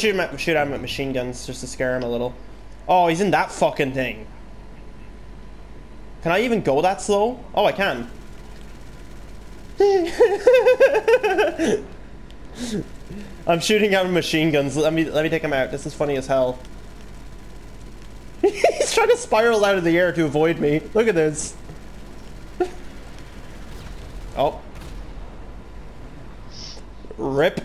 shoot him at, shoot at him with machine guns just to scare him a little. Oh, he's in that fucking thing. Can I even go that slow? Oh, I can. I'm shooting out machine guns. Let me let me take him out. This is funny as hell. He's trying to spiral out of the air to avoid me. Look at this. oh. Rip.